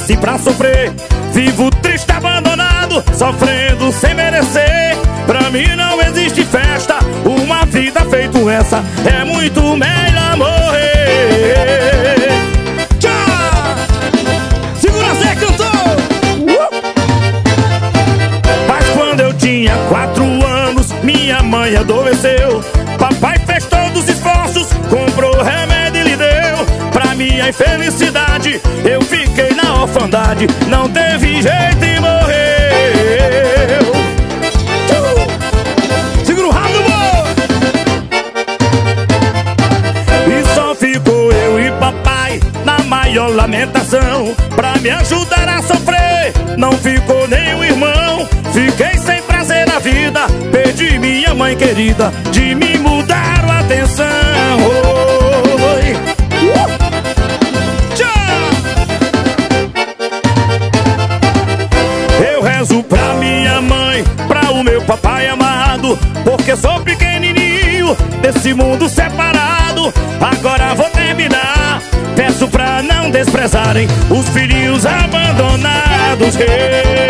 nasci pra sofrer Vivo triste, abandonado, sofrendo sem merecer Pra mim não existe festa, uma vida feito essa É muito melhor morrer Tchau! Segura Zé, cantor! Mas quando eu tinha quatro anos, minha mãe adoeceu infelicidade, eu fiquei na orfandade Não teve jeito e morreu. Segura o E só ficou eu e papai na maior lamentação. Pra me ajudar a sofrer, não ficou nem o irmão. Fiquei sem prazer na vida, perdi minha mãe querida De me desse mundo separado. Agora vou terminar. Peço pra não desprezarem os filhinhos abandonados. Hey!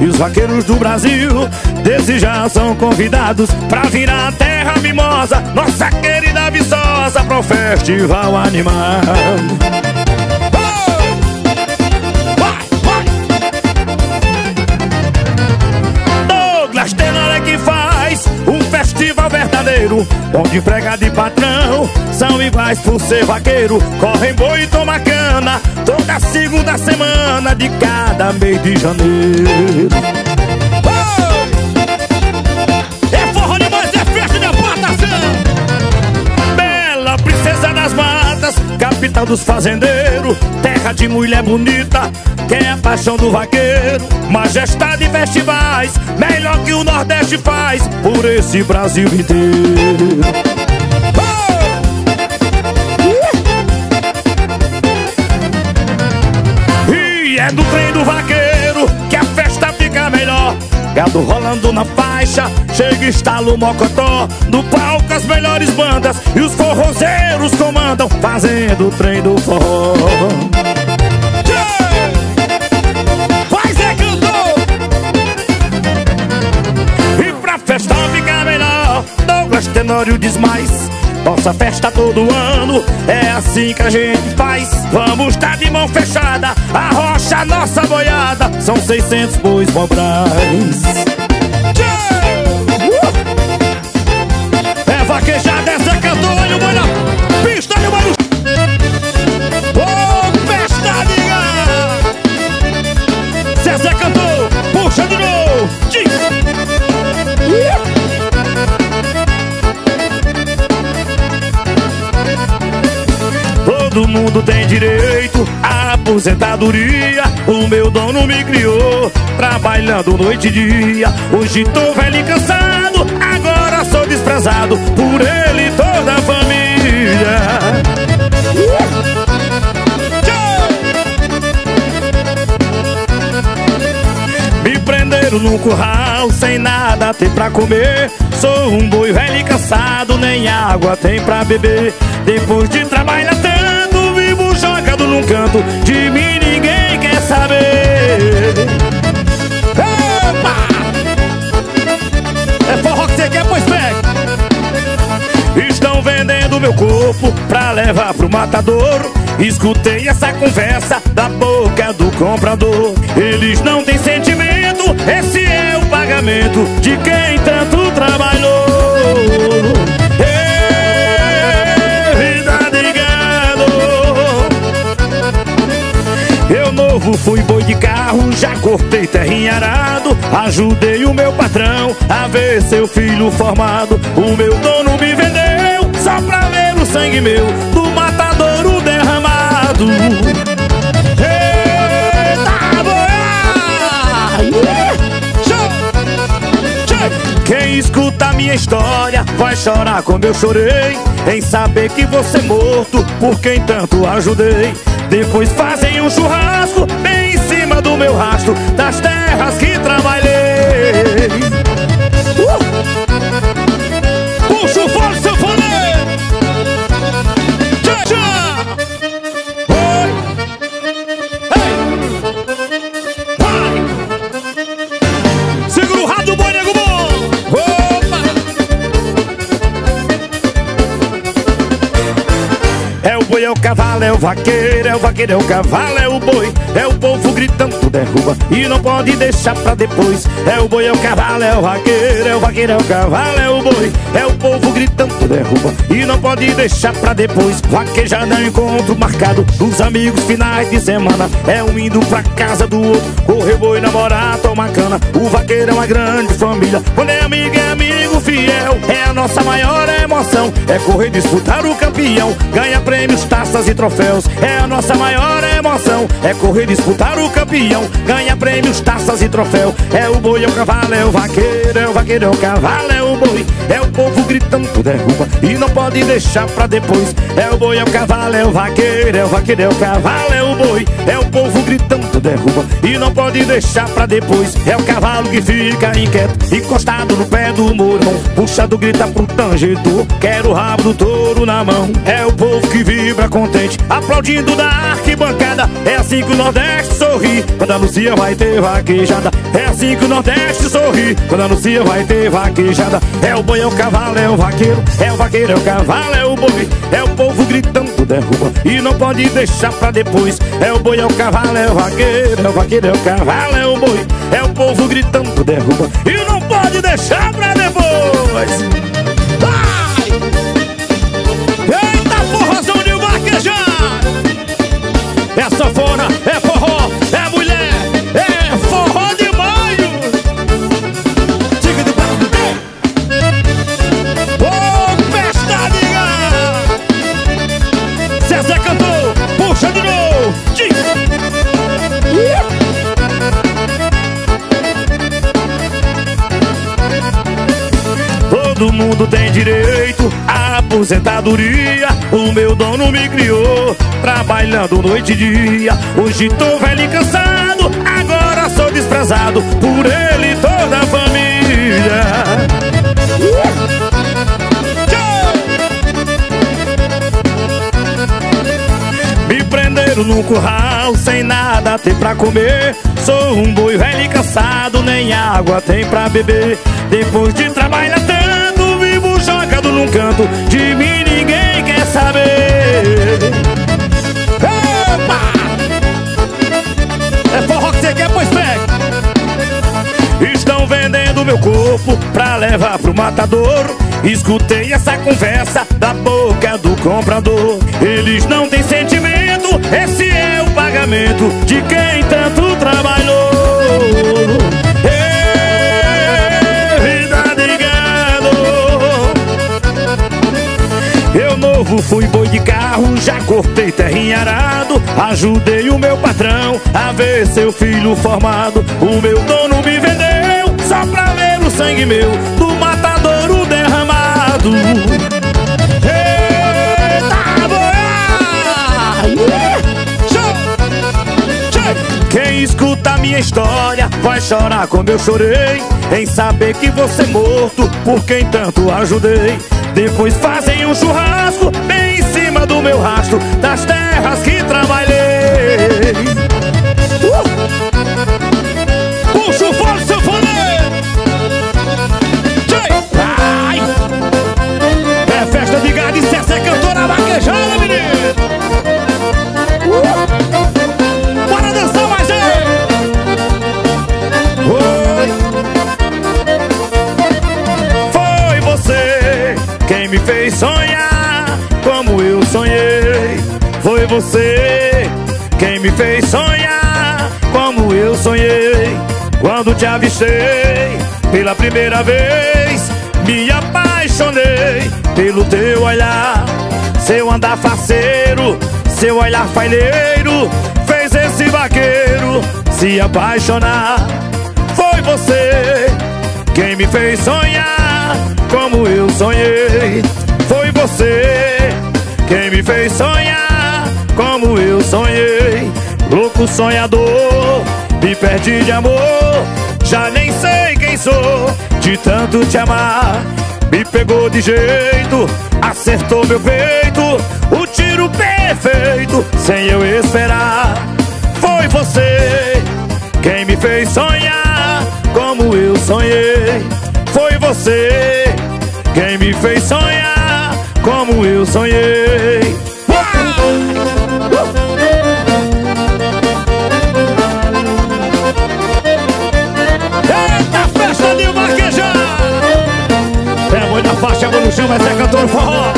E os vaqueiros do Brasil. Desde já são convidados Pra vir à terra mimosa, nossa querida Viçosa Pro festival animado Onde empregado e patrão são iguais por ser vaqueiro Correm boi e toma cana toda segunda semana de cada mês de janeiro Oh! É forró demais, é festa de apartação Bela princesa das matas, capital dos fazendeiros, terra de mulher bonita, que é a paixão do vaqueiro, majestade e festivais, melhor que o Nordeste faz por esse Brasil inteiro. Oh! E é do trem do vaqueiro Gado rolando na faixa, chega e estala o mocotó No palco as melhores bandas e os forrozeiros comandam Fazendo o trem do forró! Vai Zé cantor! E pra festa ficar melhor Douglas Tenório diz mais nossa festa todo ano é assim que a gente faz. Vamos estar de mão fechada, a rocha, nossa boiada. São 600 bois mobrais. É vaquejada, essa Todo mundo tem direito à aposentadoria. O meu dono me criou, trabalhando noite e dia. Hoje tô velho e cansado, agora sou desprezado por ele e toda a família. Prenderam num curral sem nada tem pra comer. Sou um boi velho e cansado, nem água tem pra beber. Pra levar pro matador. Escutei essa conversa da boca do comprador. Eles não têm sentimento, esse é o pagamento de quem tanto trabalhou. Gado. Eu novo fui boi de carro, já cortei terrinha arado Ajudei o meu patrão a ver seu filho formado O meu dono me vendeu só pra ver o sangue meu lado Eita, boia! Quem escuta minha história vai chorar como eu chorei Em saber que você é morto por quem tanto ajudei. Depois fazem um churrasco vaqueiro o vaqueiro, é o cavalo, é o boi É o povo gritando, derruba E não pode deixar pra depois. É o boi, é o cavalo, é o vaqueiro É o vaqueiro, é o cavalo, é o boi É o povo gritando, derruba E não pode deixar pra depois. Vaquejando é um encontro marcado Dos amigos finais de semana. É um indo pra casa do outro Correr boi, namorar, tomar cana. O vaqueiro é uma grande família Quando é amigo, é amigo fiel. É a nossa maior emoção É correr disputar o campeão Ganha prêmios, taças e troféus. É a nossa maior emoção É correr disputar o campeão Ganha prêmios, taças e troféu. É o boi, é o cavalo, é o vaqueiro É o vaqueiro, é o cavalo, é o boi. É o povo gritando, derruba E não pode deixar pra depois. É o boi, é o cavalo, é o vaqueiro É o vaqueiro, é o cavalo, é o boi. É o povo gritando, derruba E não pode deixar pra depois. É o cavalo que fica inquieto Encostado no pé do mormão. Puxado, grita pro tangedor Quero o rabo do touro na mão. É o povo que vibra contente Aplaudindo da arquibancada. É assim que o Nordeste sorri Quando anuncia vai ter vaquejada. É assim que o Nordeste sorri Quando anuncia vai ter vaquejada É o boi, é o cavalo, é o vaqueiro É o vaqueiro, é o cavalo, é o boi É o povo gritando, derruba E não pode deixar pra depois É o boi, é o cavalo, é o vaqueiro É o vaqueiro, é o cavalo, é o boi É o povo gritando, derruba E não pode deixar pra depois Vai! Eita forrozão de vaquejar É é forró, é mundo tem direito à aposentadoria. O meu dono me criou, trabalhando noite e dia. Hoje tô velho e cansado, agora sou desprezado por ele e toda a família. Me prenderam num curral sem nada ter pra comer. Sou um boi velho e cansado, nem água tem pra beber. Depois de trabalhar canto. De mim ninguém quer saber. Epa! É forró que você quer, pois pega. Estão vendendo meu corpo pra levar pro matador. Escutei essa conversa da boca do comprador. Eles não têm sentimento, esse é o pagamento de quem tanto trabalhou. Fui boi de carro, já cortei terra em arado. Ajudei o meu patrão a ver seu filho formado. O meu dono me vendeu só pra ver o sangue meu Do matadouro derramado. Eita! Quem escuta a minha história vai chorar como eu chorei Em saber que você é morto por quem tanto ajudei. Depois fazem um churrasco bem em cima do meu rastro Das terras que trabalhei você quem me fez sonhar como eu sonhei. Quando te avistei pela primeira vez, me apaixonei pelo teu olhar. Seu andar faceiro, seu olhar falheiro, fez esse vaqueiro se apaixonar. Foi você quem me fez sonhar como eu sonhei. Foi você quem me fez sonhar sonhei. Louco sonhador, me perdi de amor. Já nem sei quem sou, de tanto te amar. Me pegou de jeito, acertou meu peito. O tiro perfeito, sem eu esperar. Foi você quem me fez sonhar como eu sonhei. Foi você quem me fez sonhar como eu sonhei. De vaquejar! É muita faixa, vou no chão, mas é cantor forró.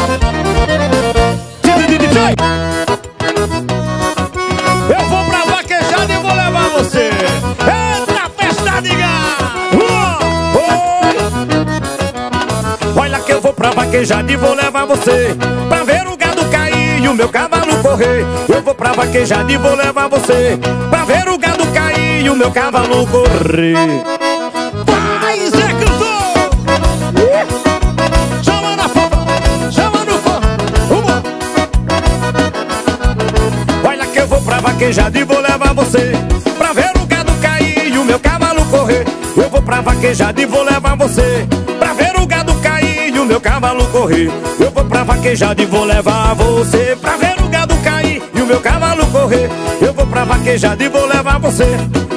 Eu vou pra vaquejada e vou levar você! Eita, festa de gado! Olha que eu vou pra vaquejada e vou levar você Pra ver o gado cair e o meu cavalo correr Eu vou pra vaquejada e vou levar você Pra ver o gado cair e o meu cavalo correr vaquejada e vou levar você Pra ver o gado cair e o meu cavalo correr. Eu vou pra vaquejada e vou levar você Pra ver o gado cair e o meu cavalo correr. Eu vou pra vaquejada e vou levar você Pra ver o gado cair e o meu cavalo correr. Eu vou pra vaquejada e vou levar você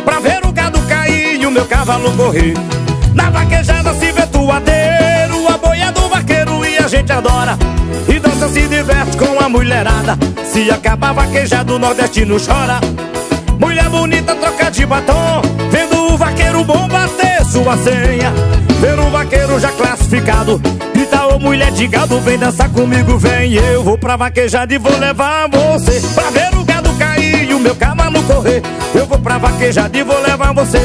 Pra ver o gado cair e o meu cavalo correr. Na vaquejada se vê tuadeiro A boia do vaqueiro e a gente adora dança se diverte com a mulherada. Se acaba vaquejado o nordestino chora. Mulher bonita troca de batom. Vendo o vaqueiro bom bater sua senha. Vendo o vaqueiro já classificado. Grita ô mulher de gado Vem dançar comigo, vem. Eu vou pra vaquejada e vou levar você. Pra ver o gado cair e o meu cavalo correr. Eu vou pra vaquejada e vou levar você.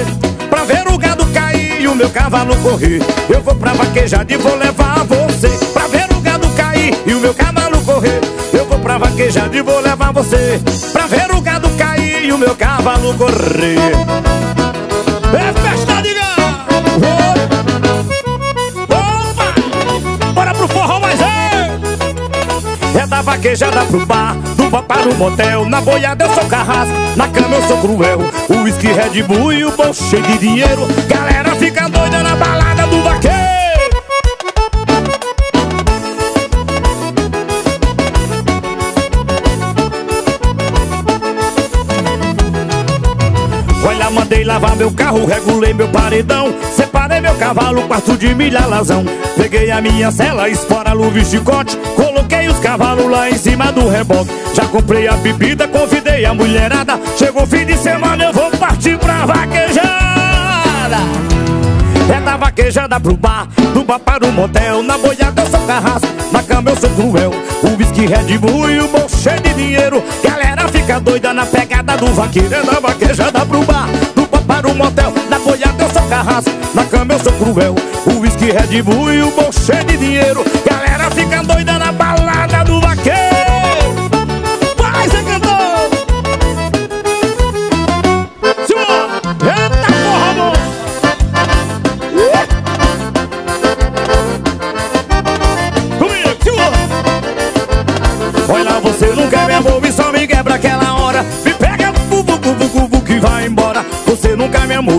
Pra ver o gado cair e o meu cavalo correr. Eu vou pra vaquejada e vou levar você o meu cavalo correr Eu vou pra vaquejada e vou levar você Pra ver o gado cair e o meu cavalo correr É festa de gado! Opa! Bora pro forró, mas é! É da vaquejada pro bar, do bar para o motel Na boiada eu sou carrasco, na cama eu sou cruel O whisky Red Bull e o bolso cheio de dinheiro Galera fica doida na balada do vaqueiro Mandei lavar meu carro, regulei meu paredão. Separei meu cavalo, quarto de milha lazão Peguei a minha cela, espora, luva e chicote Coloquei os cavalos lá em cima do reboque. Já comprei a bebida, convidei a mulherada. Chegou fim de semana, eu vou partir pra vaquejada. É da vaquejada pro bar, do bar para o motel. Na boiada eu sou carrasco, na cama eu sou cruel. O whisky Red Bull e o bolso cheio de dinheiro doida na pegada do vaqueiro. É da vaquejada pro bar, do bar para o motel. Na boiada eu sou carrasco, na cama eu sou cruel. O whisky Red Bull e o bolso cheio de dinheiro. Galera fica doida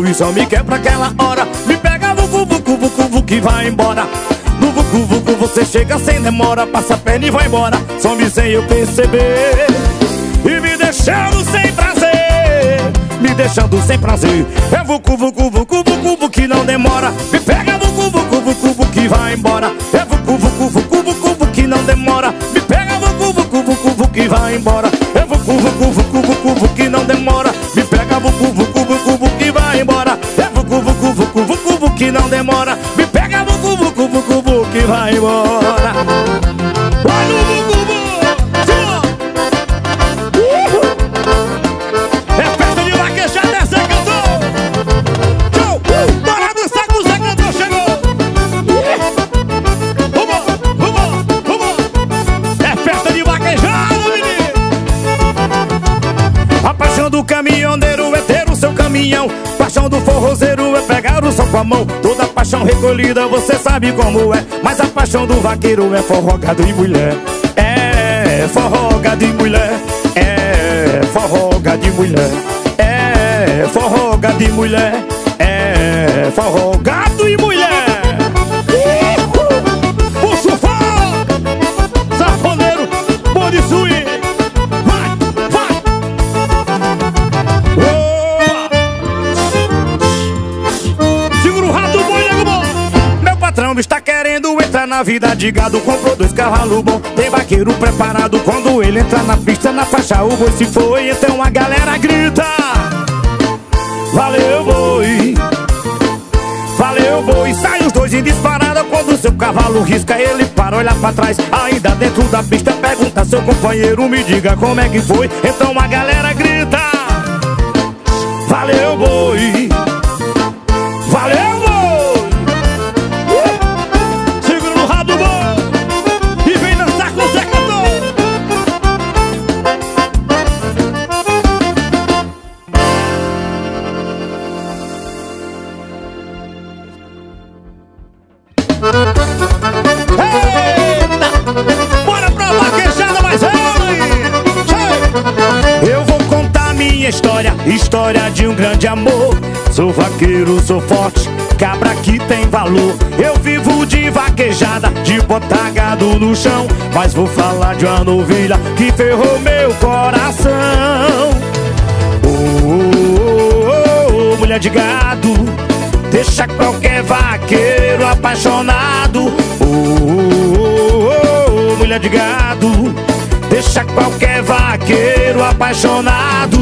e só me quebra aquela hora Me pega, vucu, vucu, vucu, vucu, que vai embora No vucu, vucu, você chega sem demora Passa a perna e vai embora Some sem eu perceber E me deixando sem prazer Me deixando sem prazer É vucu, vucu, vucu, vucu, vucu, que não demora Me pega, vucu, vucu, vucu, vucu, que vai embora É vucu, vucu, vucu, vucu, vucu, que não demora Me pega, vucu, vucu, vucu, vucu, que vai embora É vucu, vucu, vucu, vucu, vucu, que não demora Me pega, vucu, vucu, não demora Me pega, vucu, vucu, vucu, vucu, que vai embora Vai no bucubu! Senhor! É festa de vaquejada, é Zé Cantor! Tchau! Bora dançar com o Cantor chegou! Vamos, vamos, vamos! É festa de vaquejada, menino! A paixão do caminhoneiro é ter o seu caminhão Paixão do forrozeiro é pegar o com a mão Toda paixão recolhida você sabe como é. Mas a paixão do vaqueiro é forrogado e mulher. É forrogado e mulher. É forrogado e mulher. É forrogado e mulher. É forrogado na vida de gado Comprou dois cavalos bom, tem vaqueiro preparado Quando ele entra na pista, na faixa o boi se foi. Então a galera grita Valeu boi. Valeu boi, sai os dois em disparada Quando seu cavalo risca, ele para, olha pra trás. Ainda dentro da pista, pergunta seu companheiro Me diga como é que foi? Então a galera grita Valeu boi sou forte Cabra que tem valor. Eu vivo de vaquejada De botar gado no chão. Mas vou falar de uma novilha Que ferrou meu coração. Oh, oh, oh, mulher de gado Deixa qualquer vaqueiro apaixonado. Oh, mulher de gado Deixa qualquer vaqueiro apaixonado